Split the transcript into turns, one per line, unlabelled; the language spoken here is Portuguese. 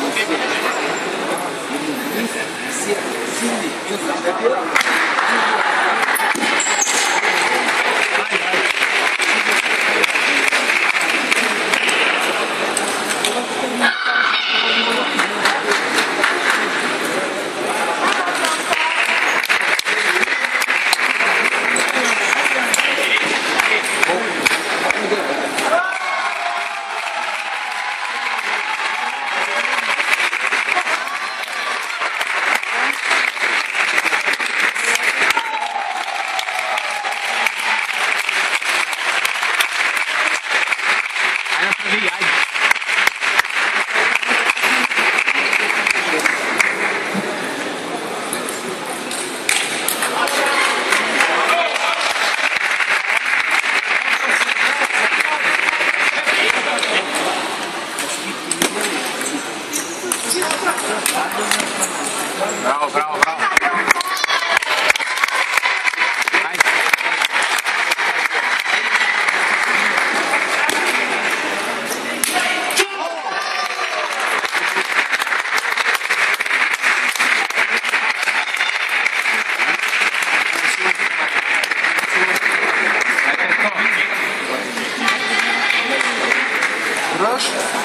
Thank you.
reais. Bravo, bravo, bravo.
Rush.